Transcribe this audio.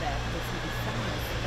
that if you define